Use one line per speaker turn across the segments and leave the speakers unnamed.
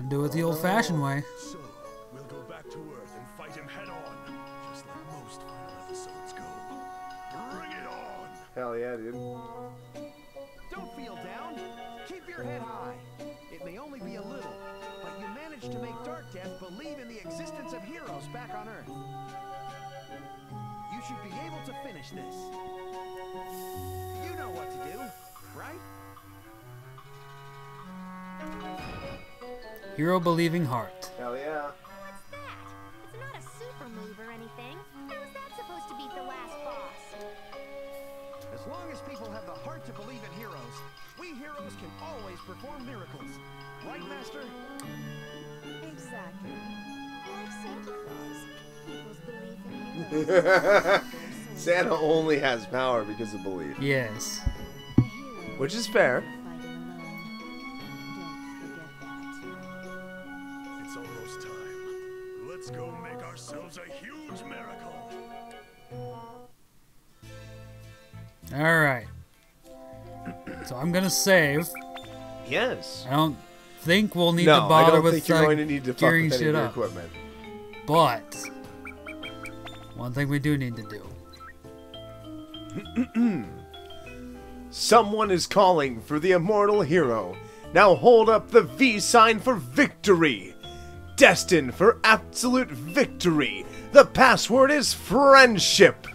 Guess we gotta do it the old-fashioned way.
So, we'll go back to Earth and fight him head on, just like most final episodes go. Bring it on!
Hell yeah, dude.
Don't feel down. Keep your head high. It may only be a little, but you managed to make Dark Death believe in the existence of heroes back on Earth. You should be able to finish this. You know what to do, right?
Hero believing heart.
Hell yeah.
What's that? It's not a super move or anything. How is that supposed to beat the last boss?
As long as people have the heart to believe in heroes, we heroes can always perform miracles. Right, Master?
Exactly. Like Santa Claus. People's belief in heroes.
Santa only has power because of belief,
Yes.
which is fair.
Let's go make ourselves a huge miracle.
Alright. So I'm gonna save.
Yes.
I don't think we'll need
no,
to
I
bother
don't
with
think you're
uh,
going to need to
gearing
with
shit up.
equipment.
But one thing we do need to do.
Someone is calling for the immortal hero. Now hold up the V sign for victory. Destined for absolute victory. The password is friendship.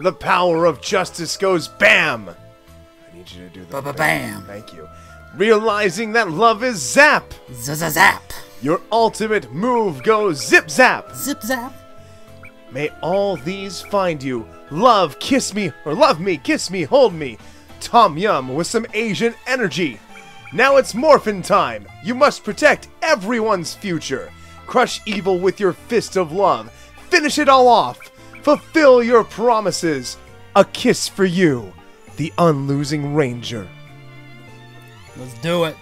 The power of justice goes bam. I need you to do the
Ba-ba-bam.
Thank you. Realizing that love is zap.
Zap.
Your ultimate move goes zip zap.
Zip zap.
May all these find you. Love, kiss me, or love me, kiss me, hold me. Tom Yum with some Asian energy. Now it's morphin time. You must protect everyone's future. Crush evil with your fist of love. Finish it all off. Fulfill your promises. A kiss for you, the unlosing ranger.
Let's do it.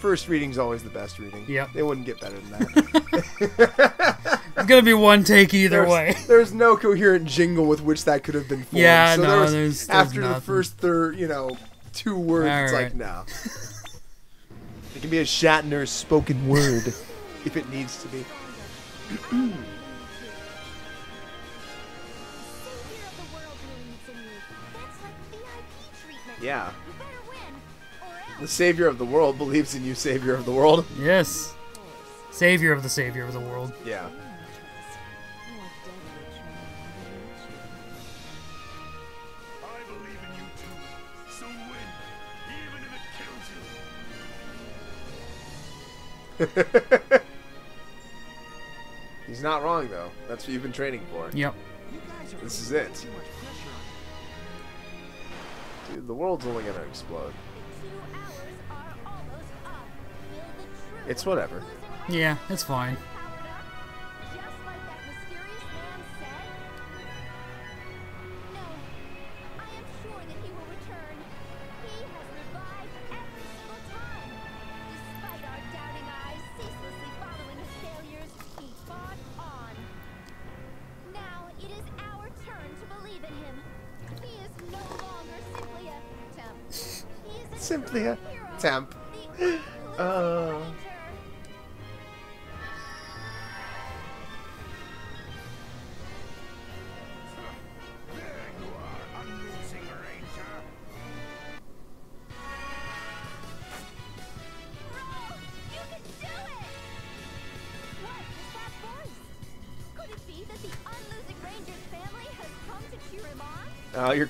First reading's always the best reading.
Yeah.
It wouldn't get better than that.
It's gonna be one take either
there's,
way.
There's no coherent jingle with which that could have been formed.
Yeah,
so
no,
there was,
there's- there's
after the first third, you know, two words, it's
All
like
right.
no. it can be a Shatner spoken word if it needs to be.
Savior of the world believes in you. That's like VIP treatment.
Yeah.
You better win, or
The savior of the world believes in you, savior of the world.
Yes. Savior of the savior of the world.
Yeah. He's not wrong though. That's what you've been training for.
Yep.
You guys are
This is it.
Too much pressure on
Dude, the world's only gonna explode.
Two hours are almost up. Feel the truth.
It's whatever.
Yeah, it's fine.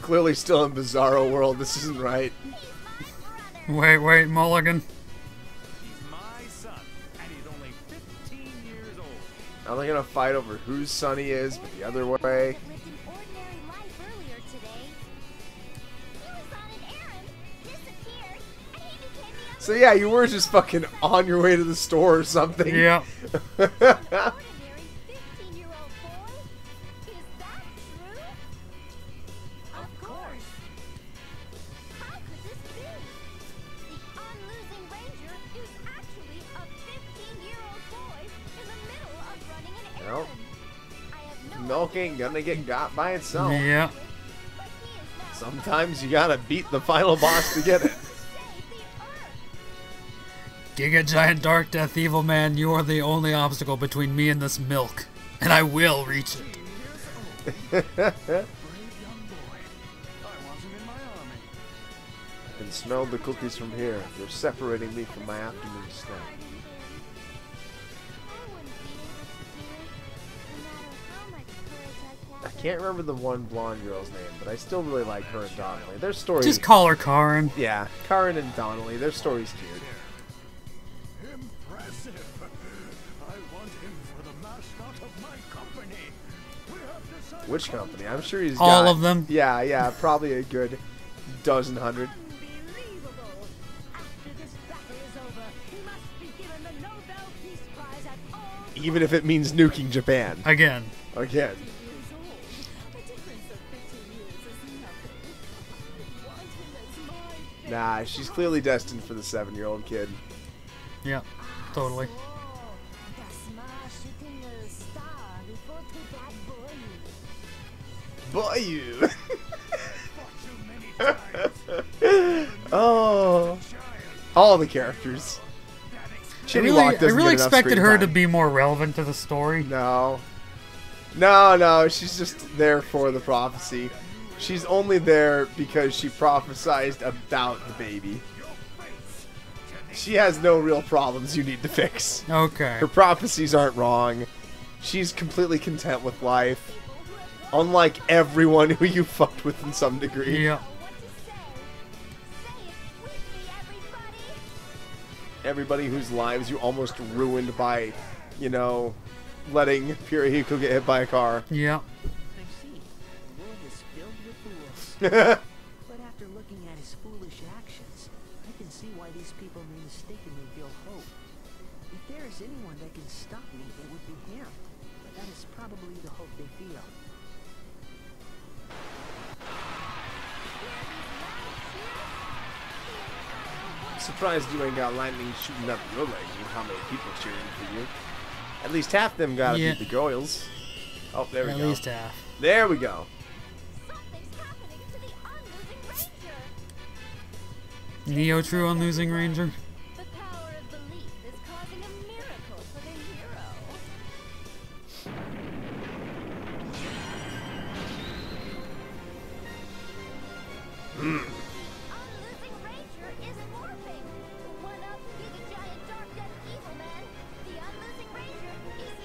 Clearly still in Bizarro World. This isn't right.
He's my brother!
Wait, wait, Mulligan.
He's my son, and he's only 15 years old.
Now they're gonna fight over whose son he is, but the other way.
Lived an ordinary life earlier today. He was on an errand, disappeared, and he became the
So yeah, you were just fucking on your way to the store or something.
Yep.
have no
Milk
idea
ain't gonna get got by itself.
Yeah.
but he is now
Sometimes you gotta beat the final boss to get it.
to save the Earth.
Giga Giant Dark Death Evil Man, you are the only obstacle between me and this milk. And I will reach it.
Brave young. I want him in my army.
I can smell the cookies from here. They're separating me from my afternoon snack.
I I
can't remember the one blonde girl's name, but I still really like her and Donnelly. Their story.
Just call her Karin.
yeah, Karen and Donnelly. Their story's cute.
Impressive. I want him for the mascot of my company. We have decided
Which company? I'm sure he's
All
got-
of them?
Yeah, yeah, probably a good dozen hundred.
Unbelievable! After this battle is over, he must be given the Nobel Peace Prize at all
Even if it means nuking Japan
Again.
again. Nah, she's clearly destined for the seven-year-old kid.
Yeah, totally.
Das war shooting a star before to that boy.
You. oh, all the characters.
I really, I really expected her to be more relevant to the story.
No. No, no, she's just there for the prophecy. She's only there because she prophesized about the baby. She has no real problems you need to fix.
Okay.
Her prophecies aren't wrong. She's completely content with life. Unlike everyone who you fucked with in some degree.
Yeah.
What to say? Say it with me, everybody!
Whose lives you almost ruined by, you know, letting Purahiko get hit by a car.
Yeah.
But after looking at his foolish actions, I can see why these people may mistakenly feel hope. If there is anyone that can stop me, it would be him. But that is probably the hope they feel.
Surprised you ain't got lightning shooting up your leg with how many people cheering for you. At least half them gotta
Yeah.
beat the Goyles. Oh, there we
At
go.
least half.
There we go.
Is changing to his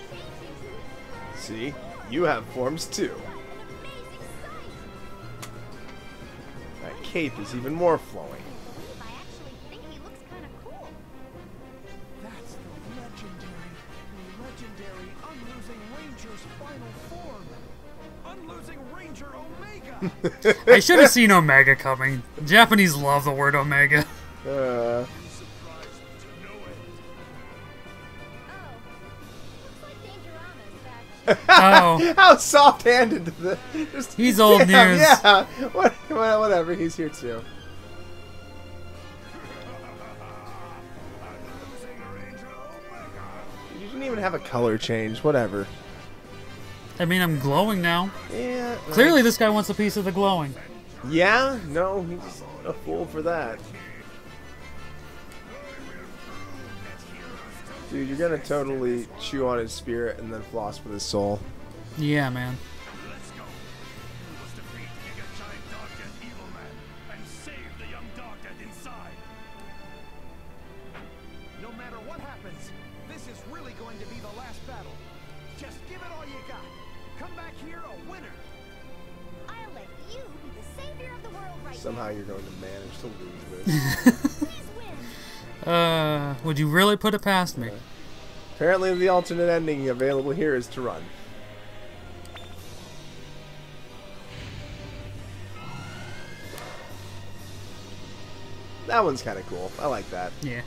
first
See? You have forms too.
An amazing sight!
That cape is even more flowing.
I
should have seen Omega coming. Japanese love the word Omega.
Uh,
surprised to no end.
Oh, looks like Dangerama's back.
How soft-handed the just,
He's old
yeah,
news.
Yeah, what, what- whatever. He's here too.
Unlosing Ranger Omega.
You didn't even have a color change. Whatever.
I mean, I'm glowing now.
Yeah.
Clearly, this guy wants a piece of the glowing.
Yeah. No, he's a fool for that. Dude, you're gonna totally chew on his spirit and then floss with his soul.
Yeah, man. Would you really put it past me?
Apparently, the alternate ending available here is to run. That one's kind of cool. I like that.
Yeah.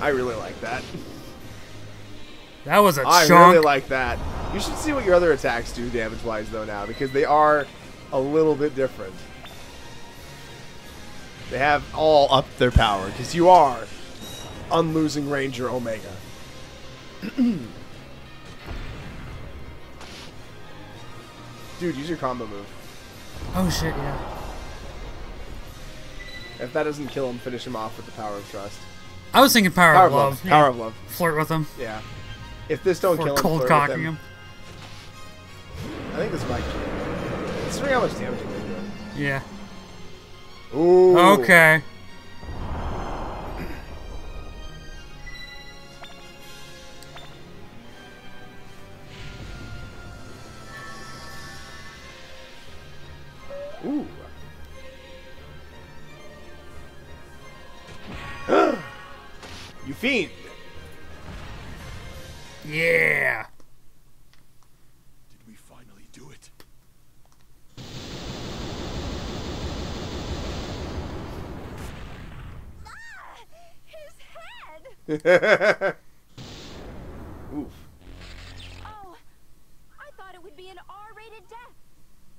I really like that.
That was a
I
chunk.
really like that. You should see what your other attacks do damage-wise, though, now, because they are a little bit different. They have all up their power, because you are unlosing Ranger Omega. Dude, use your combo move.
oh shit, yeah.
If that doesn't kill him, finish him off with the power of trust.
I was thinking power,
Power
of love.
Power
Yeah.
of love.
Flirt with him.
Yeah. If this don't
Or
kill him,
cold cocking him.
I think this might kill him. Considering how much damage he can do.
Yeah.
Ooh.
Okay.
Ooh. you fiend. Oof.
Oh, I thought it would be an R-rated death.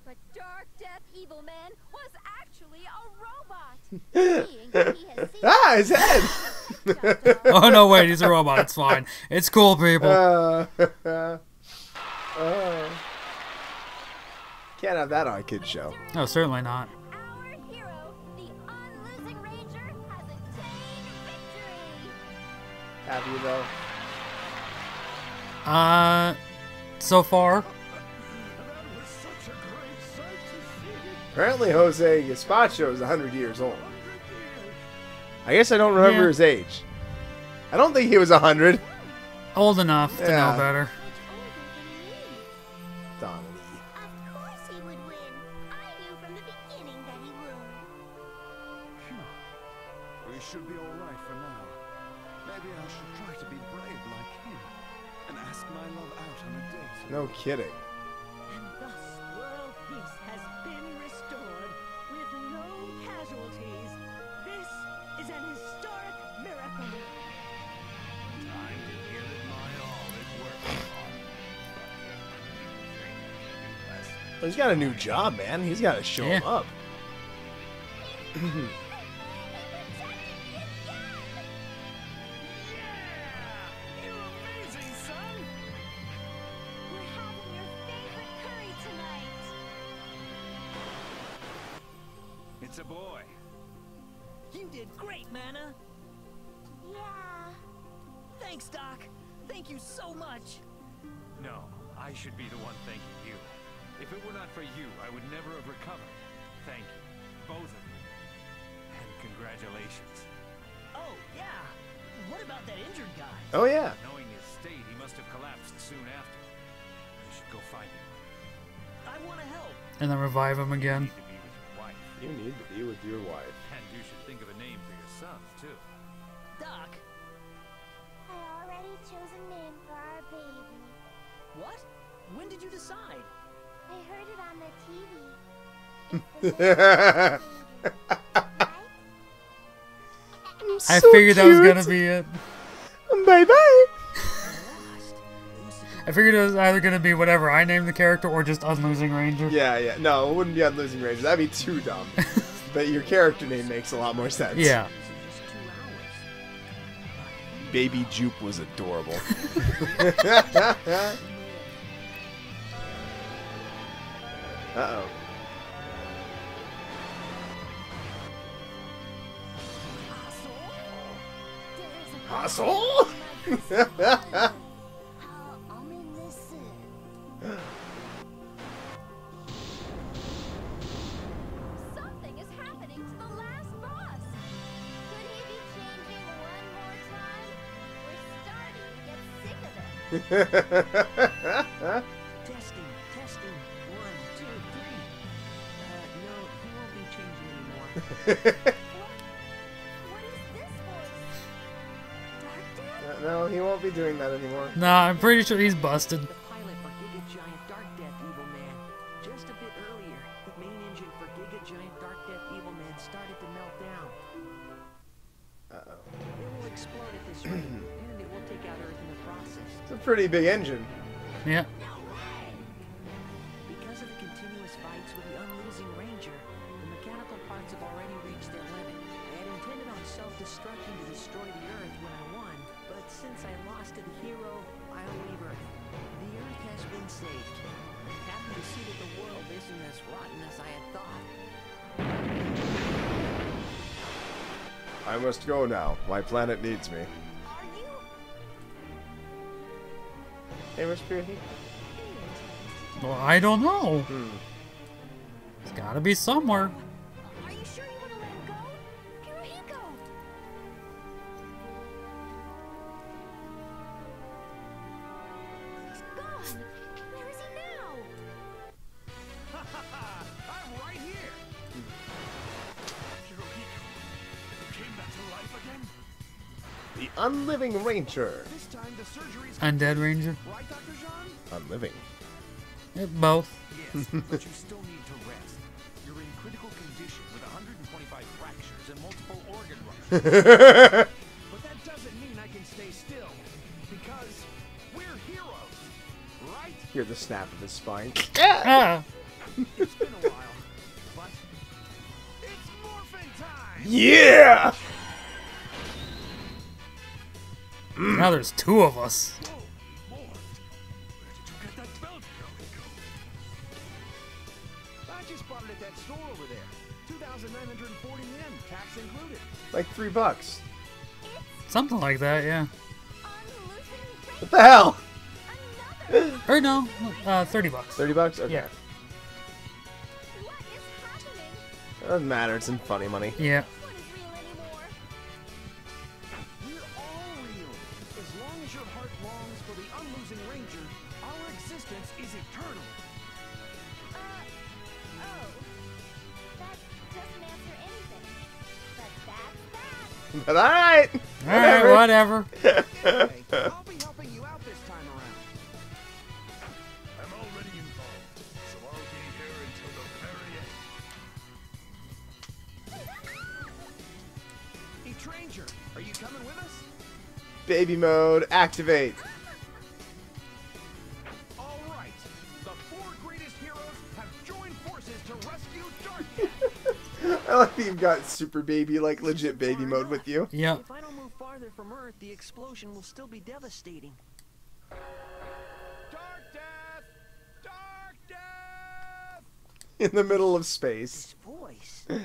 But Dark Death Evil Man was actually a robot. Seeing he has seen
Ah, his head.
Oh no, wait, he's a robot. It's fine. It's cool, people.
Uh, uh. Can't have that on a kid show.
No, certainly not.
Have you though?
Uh, so far,
That was such a great sight to see.
Apparently, Jose Gaspacho is 100 years old. I guess I don't remember
Yeah.
his age. I don't think he was 100.
old enough to
Yeah.
know better.
No kidding.
And thus world peace has been restored with no casualties. This is an historic miracle.
Time to give it my all. It worked hard.
He's got a new job, man. He's got to show him up.
much.
No, I should be the one thanking you. If it were not for you, I would never have recovered. Thank you, both of you. And congratulations.
Oh, yeah. What about that injured guy?
Oh, yeah.
Knowing his state, he must have collapsed soon after. I should go find him.
I want to help.
And then revive him again.
Need to be with your wife.
You need to be with your wife.
And you should think of a name for your sons, too.
Doc, what? When did you decide?
I heard it on the TV. It's the name right?
I figured that was gonna be it.
Bye bye.
Lost. It was
I figured it was either gonna be whatever I named the character or just Unlosing Ranger.
Yeah, yeah. No, it wouldn't be on Losing Ranger. That'd be too dumb. but your character name makes a lot more sense.
Yeah.
just two hours.
Baby Joop was adorable. Uh oh. Asshole?
Something is happening
Earth in the process.
It's a pretty big engine.
Yeah.
Now. My planet needs me.
Are you?
Hey, where's Purity?
Well, I don't know.
Hmm.
It's gotta be somewhere.
Unliving Ranger.
This time the
Undead Ranger.
right, Dr. Jean?
Unliving.
Eh, Both.
Yes, but you still need to rest. You're in critical condition with 125 fractures and multiple organ ruptures.
But that doesn't mean I can stay still. Because we're heroes. Right?
Hear the snap of his spine.
Ah!
It's been a while. But it's morphin' time!
Yeah!
There. 2,940 yen, tax included.
Like three bucks.
Something like that, yeah.
What the hell?
Or no, uh, 30 bucks.
30 bucks? Okay.
Yeah.
What is happening?
Doesn't matter, it's in funny money.
Yeah.
Be
here until the very end.
Hey, Tranger, are you coming with us?
Baby mode, activate. I like that you've got super baby, like legit baby mode with you.
Yeah.
If I don't move farther from Earth, the explosion will still be devastating.
Dark Death! Dark Death!
In the middle of space.
This voice. What's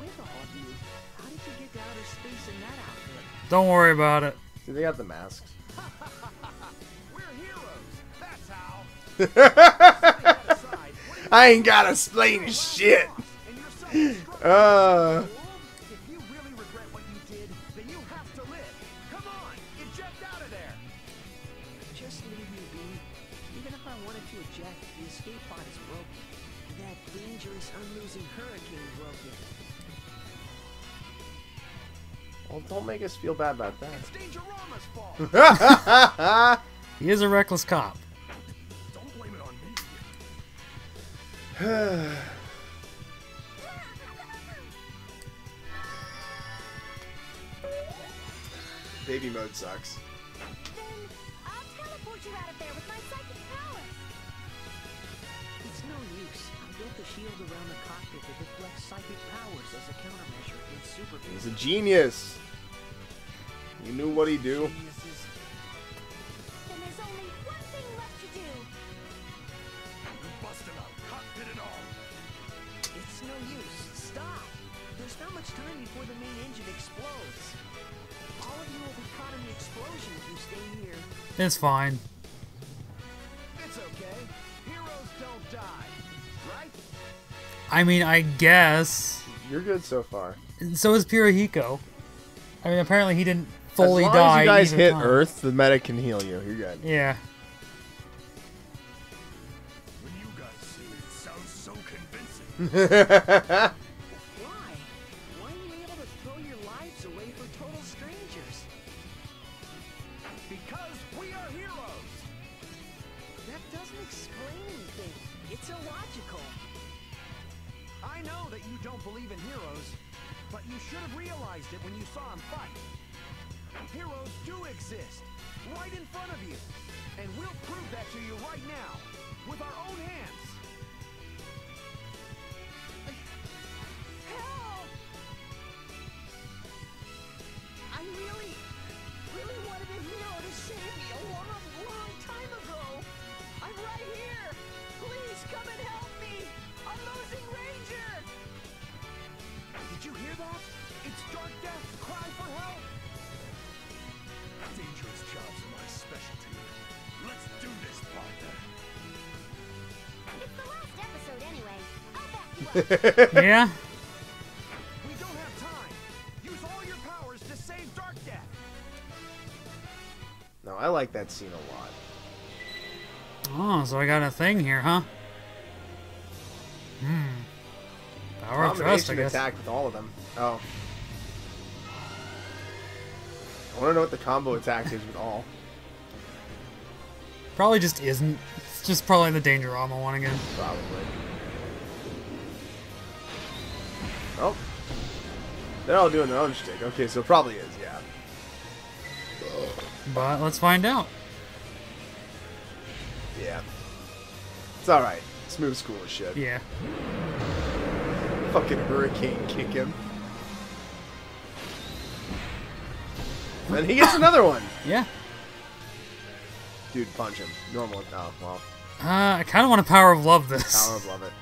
with all of you? How did you get to outer space in that outfit?
Don't worry about it.
See, they got the masks.
We're heroes. That's how.
I ain't gotta explain shit.
and
Uh,
If you really regret what you did, then you have to live. Come on, eject out of there.
Just leave me be. Even if I wanted to eject, the escape pod is broken. That dangerous, unlosing hurricane broke it.
well, don't make us feel bad about
It's fault.
that.
He is a reckless cop.
baby mode sucks.
Then I'll teleport you out of there with my psychic powers.
It's no use. I built a shield around the cockpit that deflects psychic powers as a countermeasure against super
He's a genius. You knew what he'd do.
geniuses. Time before the main engine explodes. All of you will be caught in the explosion if you stay here.
It's fine.
It's okay. Heroes don't die. Right?
I mean, I guess.
You're good so far.
So is Purahiko. I mean, apparently he didn't fully die.
as long
die.
as you guys hit
time.
Earth, the medic can heal you. You're good.
Yeah.
When you guys say it, it sounds so convincing.
right now,
Yeah.
We don't have time. Use all your powers to save Dark Death.
No, I like that scene a lot.
Oh, so I got a thing here, huh? Hmm. Power of trust, I
Combination
guess.
attack with all of them. Oh. I want to know what the combo attack is with all.
Probably just isn't. It's just probably the Danger Armor one again.
Probably. Oh. They're all doing their own shtick. Okay, so it probably is, yeah.
But let's find out.
Yeah. It's alright. Smooth school as shit.
Yeah.
Fucking hurricane kick him. And he gets another one.
Yeah.
Dude, punch him. Normal. Oh, well.
Uh, I kind of want a Power of Love this.
Power of love it.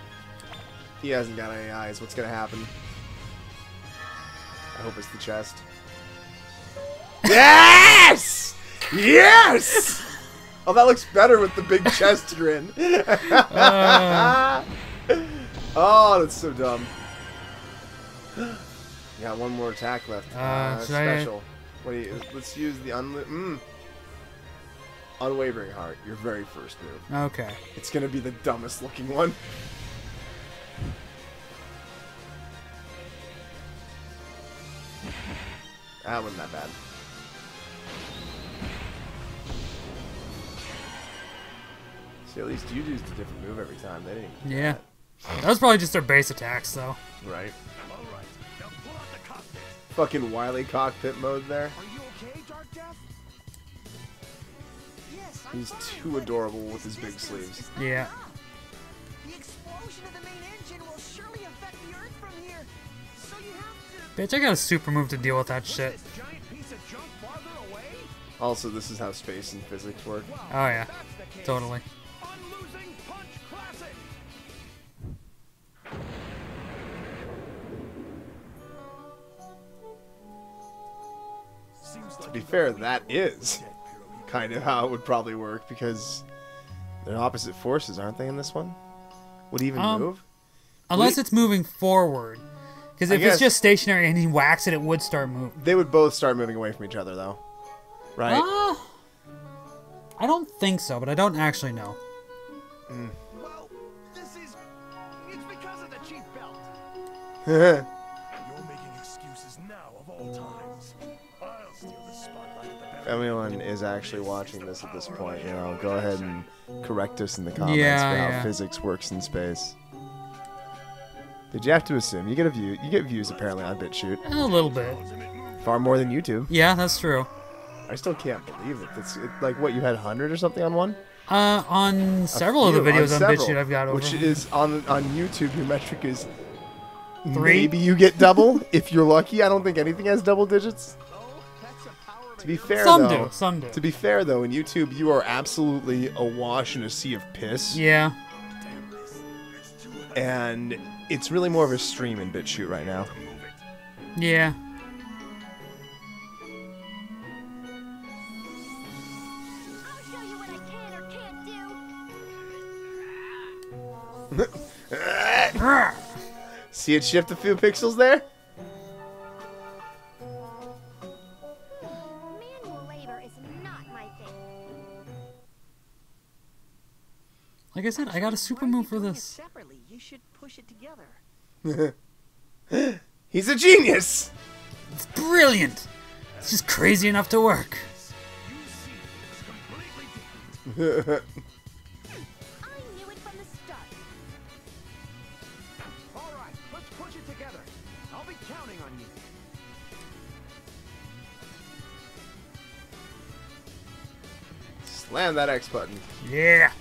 He hasn't got any eyes. What's gonna happen? I hope it's the chest. Yes! Yes! Oh, that looks better with the big chest grin.
Uh,
oh, that's so dumb. You got one more attack left.
Uh,
Uh,
should I-
special. What do you? Let's use the unli- mm. unwavering heart. Your very first move.
okay.
It's gonna be the dumbest looking one. That wasn't that bad. See, at least you used a different move every time. They didn't. even
Yeah. That was probably just their base attacks, though.
that. Right.
All right, now pull out the cockpit.
Fucking wily cockpit mode there.
Are you okay, Dark Death?
Yes, I'm
He's
fine,
too adorable with his
this
big
distance
sleeves.
is not
Yeah. Bitch, I got a super move to deal with that shit.
This giant piece of junk farther away?
Also, this is how space and physics work.
Oh, yeah.
if that's the case,
Totally.
Unlosing Punch Classic!
Seems
To be fair, that is kind of how it would probably work because they're opposite forces, aren't they, in this one? Would he even
Um,
move?
Unless it's moving forward. Because if it's just stationary and he whacks it, it would start moving.
They would both start moving away from each other, though. Right?
Uh, I don't think so, but I don't actually know.
Well, this is. It's because of the cheap belt.
You're making excuses now of all times. I'll steal the spotlight at
if
the
anyone is actually watching this at this point, you know, go ahead and correct us in the comments
Yeah,
for how
yeah.
physics works in space. Did you have to assume? You get a view. You get views apparently on BitChute,
A little bit.
far more than YouTube.
Yeah, that's true.
I still can't believe it. It's it, like what you had hundred or something on one.
Uh, on several of the videos on,
several,
BitChute I've got over.
which is on on YouTube. Your metric is
Three?
maybe you get double if you're lucky. I don't think anything has double digits.
That's the power of
To be fair,
some
though,
do, some do.
to be fair though, in YouTube you are absolutely awash in a sea of piss.
Yeah.
and it's really more of a stream in BitChute right now.
Yeah.
I'll show you what I can or can't do.
See it shift a few pixels there?
Manual labor is not my thing.
Like I said, I got a super move for this.
Separately, you should push it together.
He's a genius!
It's brilliant. It's just crazy enough to work.
You see, it's completely different.
I knew it from the start.
All right, let's push it together. I'll be counting on you.
Slam that X button.
Yeah.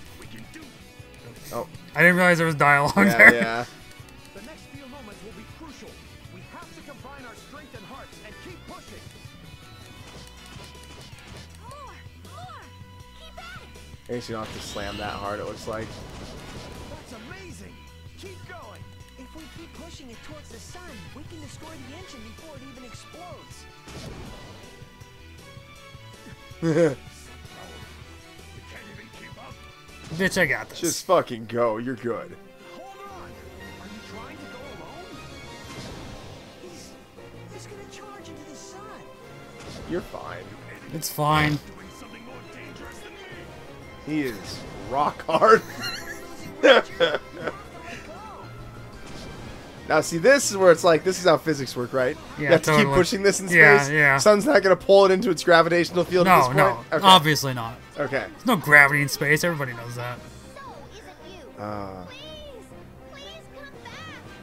Oh,
I didn't realize there was dialogue
yeah,
there.
yeah.
The next few moments will be crucial. We have to combine our strength and hearts and keep pushing.
More, more. Keep at it.
I guess you don't have to slam that hard, it looks like.
That's amazing. Keep going.
If If we keep pushing it towards the sun, we can destroy the engine before it even explodes.
Bitch, I got this.
Just fucking go. You're good.
Hold on! Are you trying to go alone?
He's, he's gonna charge into the sun.
You're fine.
It's fine.
Doing something more dangerous than me.
He is rock hard. now, see, this is where it's like, this is how physics work, right? you
Yeah,
have to keep pushing this in space.
Yeah, yeah.
Sun's not going to pull it into its gravitational field at this
No,
point.
no.
Okay.
Obviously not.
Okay.
There's no gravity in space. Everybody knows that.
You.
Uh,
Please, please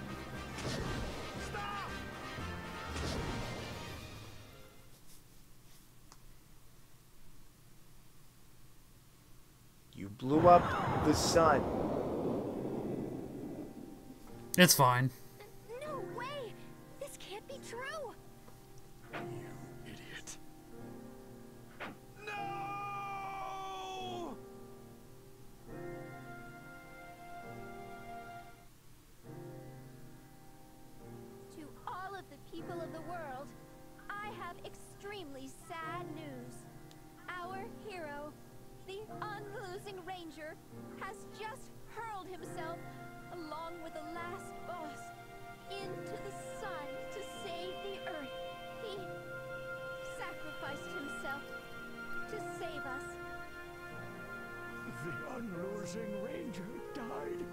you blew up the sun.
It's fine.
Ranger, has just hurled himself, along with the last boss, into the sun to save the earth. He sacrificed himself to save us.
The unlosing ranger died.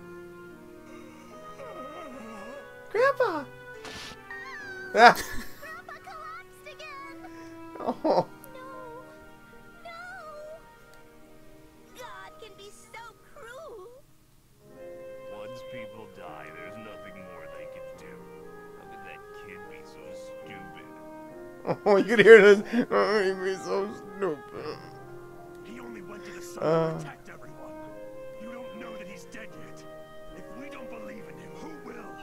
Grandpa! Ah.
Grandpa collapsed again!
Oh. Oh, you could hear this. Oh, you'd be so stupid.
He only went to the sun
Uh.
to protect everyone. You don't know that he's dead yet. If we don't believe in him, who will?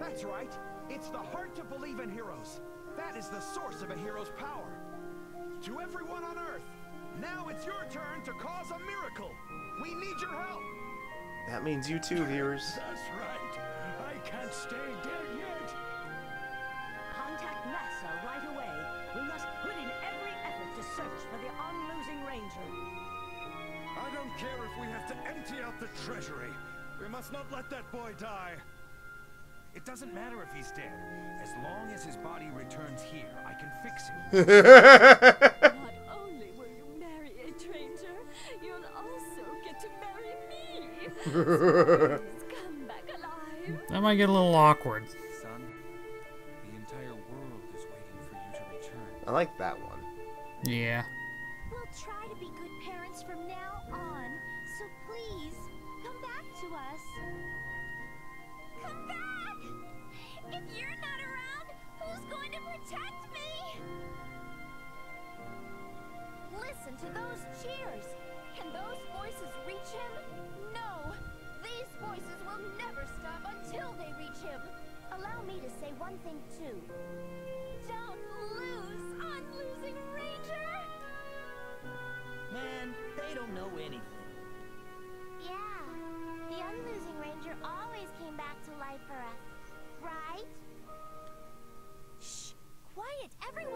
That's right. It's the heart to believe in heroes. That is the source of a hero's power. To everyone on Earth, now it's your turn to cause a miracle. We need your help.
That means you too, viewers.
That's right. I can't stay dead
we
have to empty out the treasury. We must not let that boy die.
It doesn't matter if he's dead. As long as his body returns here, I can fix him.
Not only will you marry a stranger, you'll also get to marry me. Please come back alive.
That might get a little awkward.
Son, the entire world is waiting for you to return.
I like that one.
Yeah.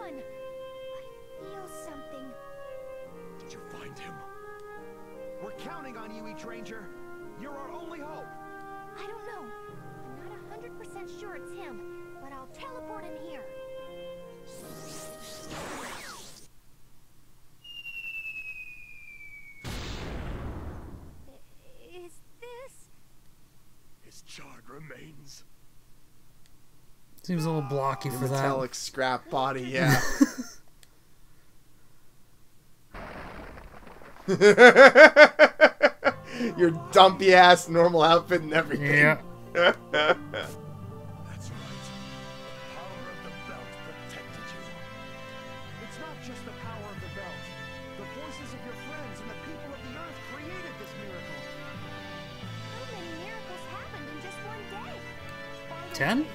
Everyone! I feel something.
Did you find him?
We're counting on you, Each Ranger. You're our only hope.
I don't know. I'm not 100% sure it's him, but I'll teleport him here. I- Is this...
His charred remains.
Seems a little blocky for that.
Metallic scrap body, yeah. Your dumpy ass normal outfit and everything.
Yeah.
That's right. The power of the belt protected you.
It's not just the power of the belt. The voices of your friends and the people of the Earth created this miracle.
How many miracles happened in just one day?
Ten?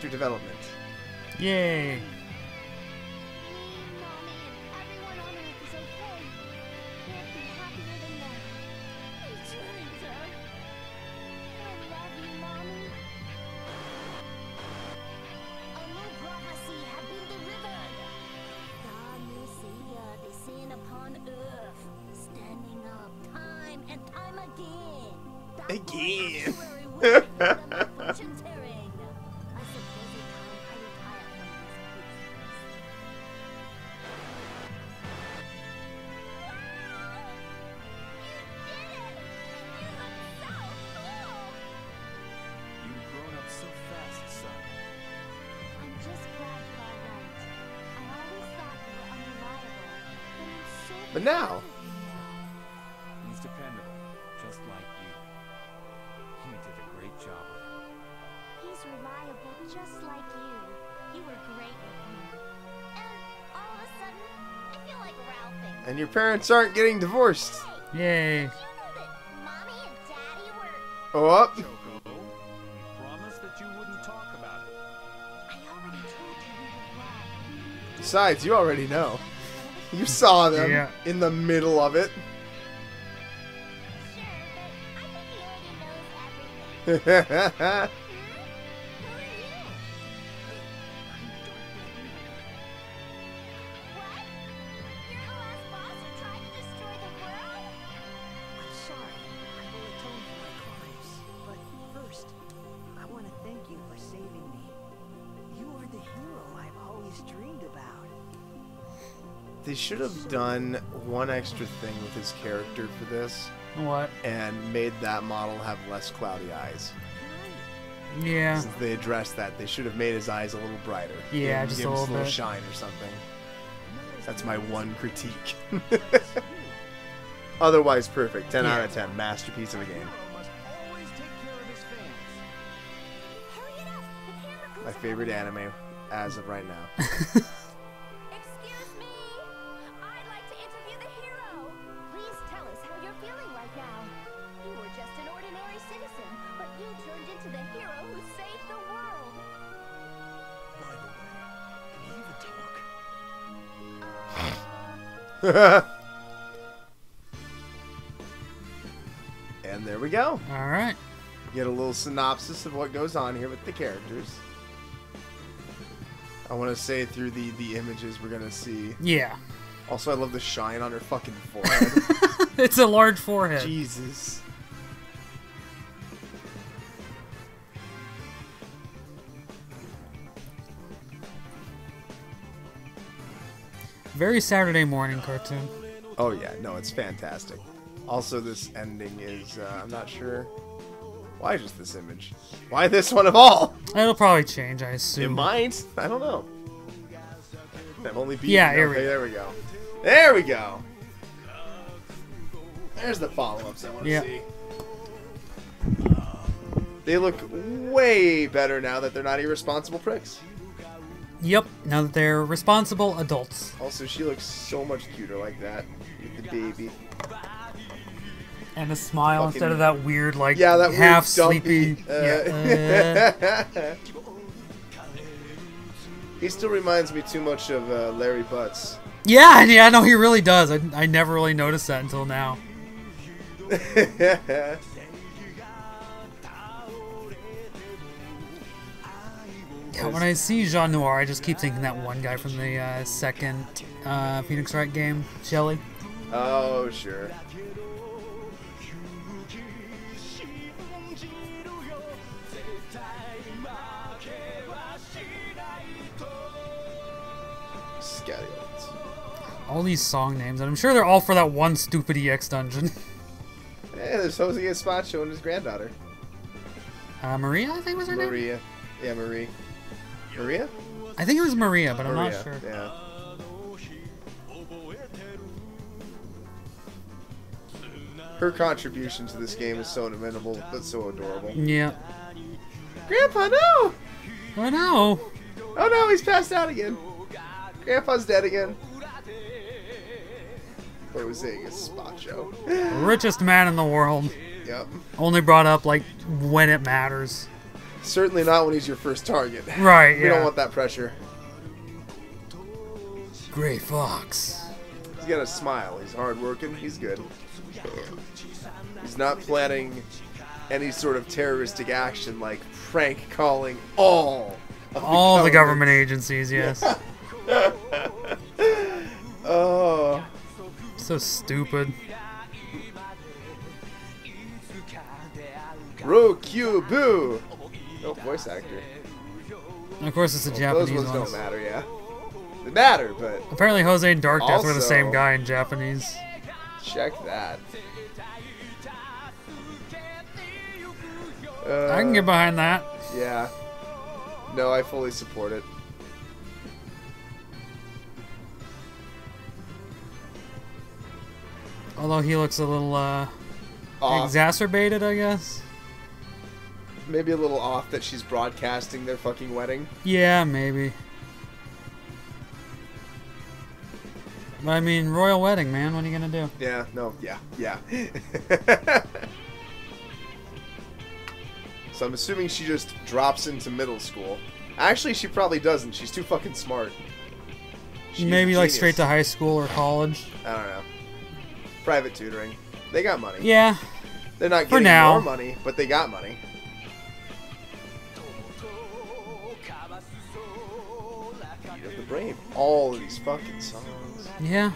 Character development.
Yay.
Me,
parents aren't getting divorced.
Hey,
Yay.
did you know that mommy and daddy were...
Oh, up.
Choco, you promised that you wouldn't talk about it.
I already told you we were wrong.
Besides, you already know. You saw them
Yeah.
in the middle of it.
Sure,
should have done one extra thing with his character for this
What?
and made that model have less cloudy eyes.
Yeah.
Since they addressed that, they should have made his eyes a little brighter.
Yeah,
Give-
just
give
a
him
little
little
bit.
shine or something. That's my one critique. Otherwise, perfect. 10 out of 10. Masterpiece of a game.
Hero must always take care of his fans.
Hurry it up! The camera crew's
My favorite anime as of right now. and there we go.
All right.
Get a little synopsis of what goes on here with the characters. I want to say through the the images we're gonna see.
Yeah.
Also, I love the shine on her fucking forehead.
it's a large forehead.
Jesus.
Very Saturday morning cartoon.
Oh yeah, no, it's fantastic. Also, this ending is uh, I'm not sure. Why just this image? Why this one of all?
It'll probably change, I assume.
It might. I don't know. I've only beaten.
Yeah, here we
okay,
go.
there we go. There we go. There's the follow-ups I want to
Yeah.
see. They look way better now that they're not irresponsible pricks.
Yep. Now that they're responsible adults.
Also, she looks so much cuter like that with the baby.
And a smile
Fucking-
instead of that weird, like,
Yeah, that
half sleepy.
uh,
yeah, uh,
he still reminds me too much of uh, Larry Butts.
yeah, yeah, no, he really does. I, I never really noticed that until now. Yeah, when I see Jean Noir, I just keep thinking that one guy from the uh, second uh, Phoenix Wright game, Shelly.
oh, sure.
All these song names, and I'm sure they're all for that one stupid EX dungeon.
Hey, there's Jose Gazpacho and his granddaughter.
Uh, Maria, I think was her name.
Maria. Yeah, Marie. Maria?
I think it was Maria, but I'm not sure.
Yeah. Her contribution to this game is so minimal, but so adorable.
Yeah.
Grandpa, no!
I know.
Oh no, he's passed out again. Grandpa's dead again. What was a spot show.
Richest man in the world.
Yep.
Only brought up like when it matters.
Certainly not when he's your first target.
Right,
We don't want that pressure.
Gray Fox.
He's got a smile. He's hardworking. He's good. He's not planning any sort of terroristic action like prank calling all of
All the government agencies, yes.
Oh,
so stupid.
Roku Boo. No voice actor.
And Of course, it's a
Those
Japanese
ones
ones.
don't matter, yeah. They matter, but
Apparently, Jose and Dark Death were the same guy in Japanese.
check that. Uh,
I can get behind that.
Yeah. No, I fully support it.
Although he looks a little uh,
Off.
exacerbated, I guess.
Maybe a little off that she's broadcasting their fucking wedding.
Yeah, maybe. But I mean, royal wedding, man. What are you gonna do?
Yeah, no, yeah, yeah. so I'm assuming she just drops into middle school. Actually, she probably doesn't. She's too fucking smart. She's
maybe like straight to high school or college.
I don't know. Private tutoring. They got money.
Yeah,
They're not
For
getting
now.
more money, but they got money. The Brave. All of these fucking songs.
yeah.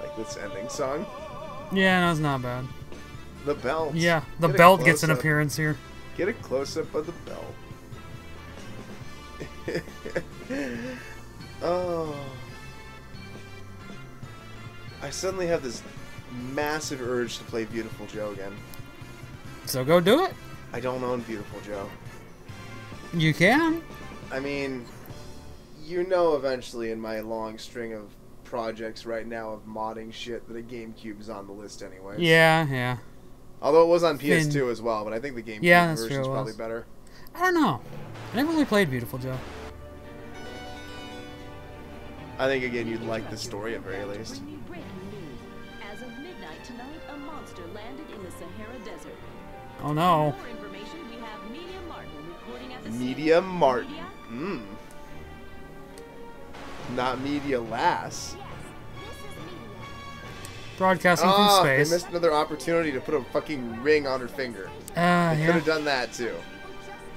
Like this ending song.
Yeah, no, it's not bad.
The belt.
Yeah, the
Get
belt gets an
close-up.
appearance here.
Get a close up of the belt. oh. I suddenly have this massive urge to play Viewtiful Joe again.
So go do it.
I don't own Viewtiful Joe.
You can.
I mean, you know, eventually in my long string of projects right now of modding shit that a GameCube is on the list anyway.
Yeah, yeah.
Although it was on PS2 as well, but I think the GameCube
Yeah, that's true,
version is
it
probably better.
I don't know. I never really played Viewtiful Joe.
I think again you'd like the story at very least.
Bring you breaking news. As of midnight tonight, a monster landed in the Sahara Desert.
Oh no.
For more information, we have Media Martin reporting at the scene.
Media Martin.
Media?
Mmm. Not Media Lass.
Yes, this is media.
Broadcasting
Ah,
from
they missed another opportunity to put a fucking ring on her finger.
Uh,
They could have done that too.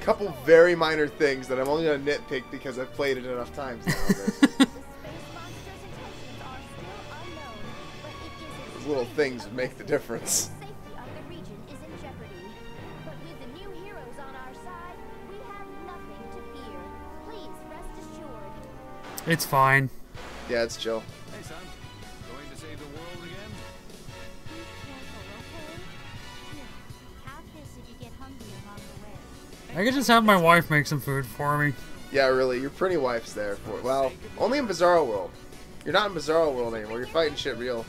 Couple very minor things that I'm only gonna nitpick because I've played it enough times now. but
The space monster's intentions are still unknown, but it is
Those little things make the difference.
It's fine.
Yeah, it's
is
I could just have my wife make some food for me.
Yeah, really, your pretty wife's there for well, only in Bizarro World. You're not in Bizarro World anymore. You're fighting shit real.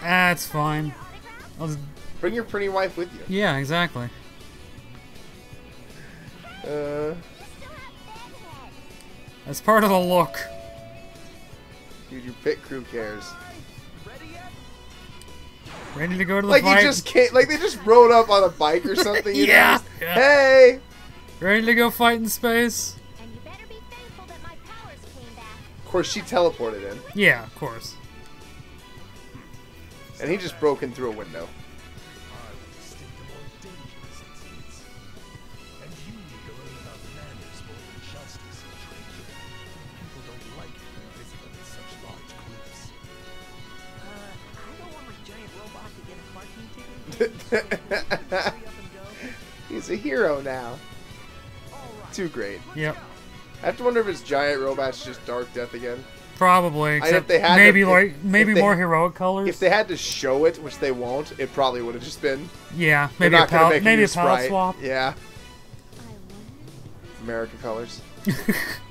That's fine. I'll just,
Bring your pretty wife with you.
yeah, exactly.
Uh,
That's part of the look.
dude, your pit crew cares.
Ready to go to the
Like
fight?
you just can't. Like they just rode up on a bike or something. You know, just,
yeah.
Hey.
Ready to go fight in space?
And you better be thankful that my powers came back.
Of course, she teleported in,
Yeah, of course.
and he just broke in through a window.
I will stay the more dangerous incidents. And you need to learn about manners more than justice and treachery. People don't like being visible in such large groups.
Uh, I don't want my giant robot to get a parking ticket. Hurry up and go.
He's a hero now. Too great.
Yep.
I have to wonder if his giant robot's just Dark Death again.
probably.
if
Except
they had to-
maybe
if-
like
if
maybe
they-
more heroic colors.
If they had to show it, which they won't, it probably would have just been.
yeah, maybe a
not gonna
maybe
new
a palette swap.
Yeah, American colors.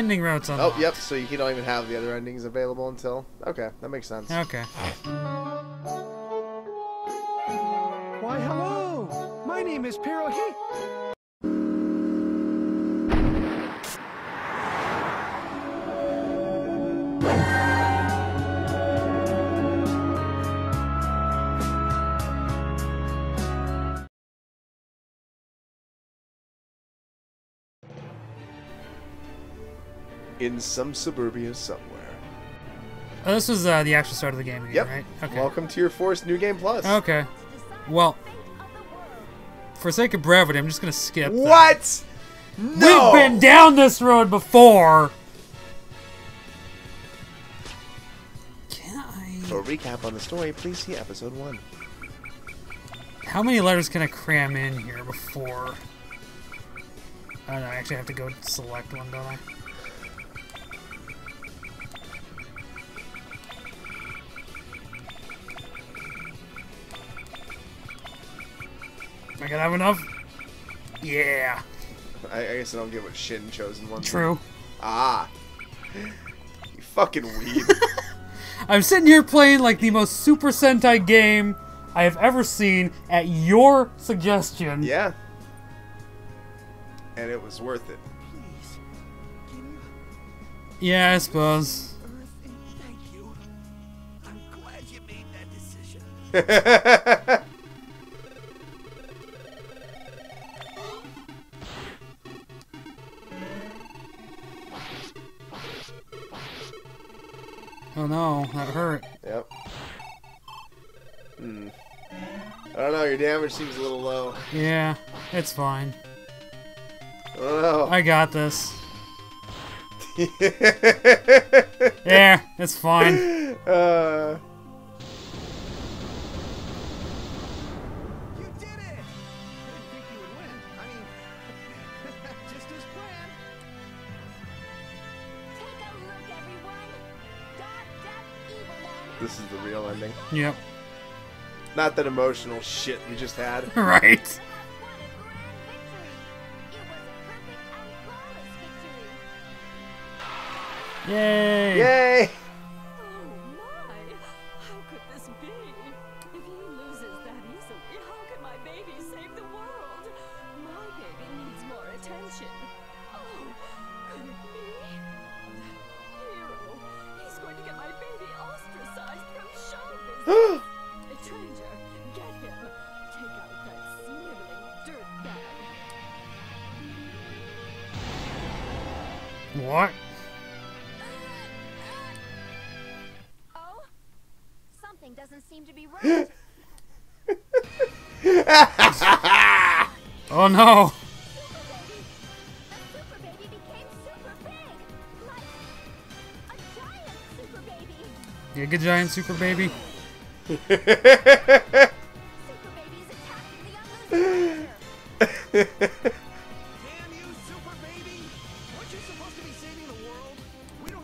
Ending routes on.
Oh, yep. So you don't even have the other endings available until. Okay, that makes sense.
Okay.
Why, hello! My name is Pirohi.
In some suburbia somewhere.
Oh, this was uh, the actual start of the game again,
Yep.
right? Okay.
Welcome to your Force New Game Plus.
Okay. Well, for sake of brevity, I'm just gonna skip. that.
What? No.
We've been down this road before. Can I?
For a recap on the story, please see episode one.
How many letters can I cram in here before? I don't know. I actually have to go select one, don't I? I gotta have enough. Yeah.
I, I guess I don't get what Shin chose in one.
True.
Ah. You fucking weed.
I'm sitting here playing like the most Super Sentai game I have ever seen at your suggestion.
yeah. And it was worth it.
Please, can
Yeah, I suppose.
Earth thank you? I'm glad you made that decision.
no, that hurt.
Yep. Hmm. I don't know, your damage seems a little low.
Yeah, it's fine.
I.
I got this. Yeah, it's fine.
uh, this is the real ending.
Yep.
Not that emotional shit we just had.
Right. Yay!
won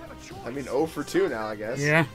have a choice.
I mean, 0 for 2 now, I guess.
Yeah.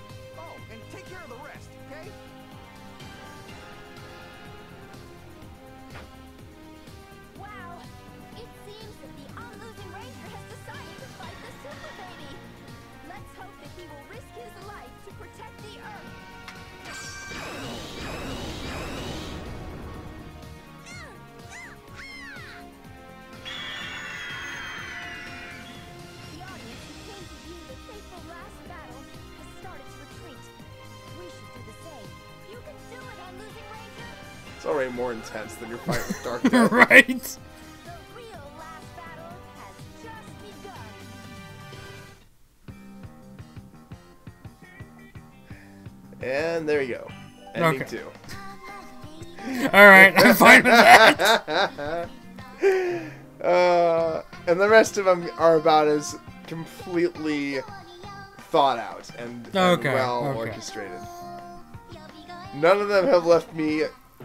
Already more intense than your fight with Dark Death.
right.
The real last battle has just begun.
and there you go. Ending
Okay.
2.
All right, I'm fine with that.
Uh, and the rest of them are about as completely thought out and, and
Okay,
well
okay.
orchestrated. None of them have left me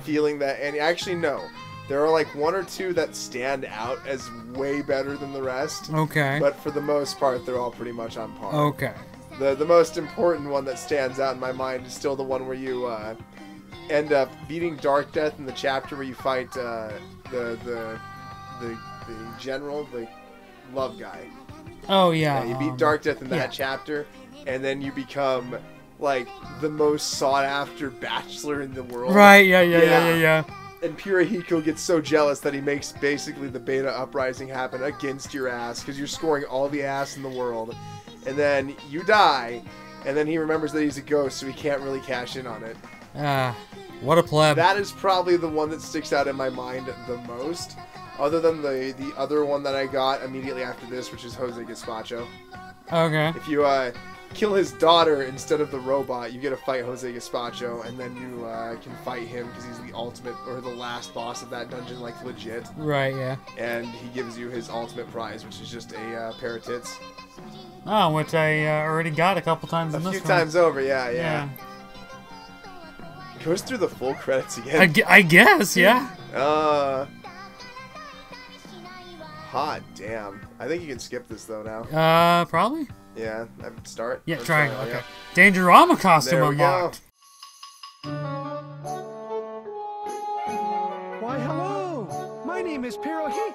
feeling that. And actually, no. There are like one or two that stand out as way better than the rest.
Okay.
But for the most part, they're all pretty much on par.
Okay.
The the most important one that stands out in my mind is still the one where you uh, end up beating Dark Death in the chapter where you fight uh, the the the the general, the love guy.
Oh yeah.
Yeah, you beat
um,
Dark Death in that
yeah.
chapter, and then you become like the most sought after bachelor in the world.
Right. Yeah. Yeah. Yeah. Yeah. Yeah.
And Purahiko gets so jealous that he makes basically the beta uprising happen against your ass because you're scoring all the ass in the world. And then you die, and then he remembers that he's a ghost, so he can't really cash in on it.
Ah, what a pleb.
That is probably the one that sticks out in my mind the most, other than the the other one that I got immediately after this, which is Jose Gazpacho.
Okay.
If you uh, kill his daughter instead of the robot, you get to fight Jose Gazpacho, and then you uh, can fight him because he's the ultimate or the last boss of that dungeon, like legit.
Right. Yeah.
And he gives you his ultimate prize, which is just a uh, pair of tits.
Oh, which I uh, already got a couple times
A
in this
few
one.
times over, yeah, yeah.
Yeah.
Goes through the full credits
I,
again.
gu- I guess. Yeah.
Uh, hot damn. I think you can skip this though now.
Uh, probably.
Yeah, I would start.
Yeah.
Or
Triangle.
triangle,
Okay. Dangerama costume
There we
unlocked.
Why, hello! My name is Pirohi.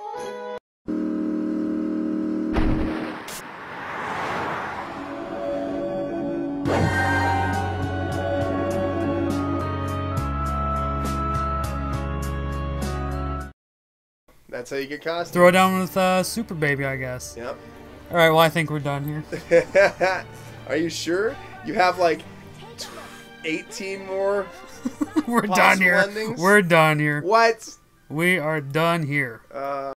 That's how you get costumes.
Throw it down with uh, Super Baby, I guess.
Yep.
All right. Well, I think we're done here.
Are you sure? You have like 18 more?
we're done here.
endings?
We're done here.
What?
We are done here.
Uh,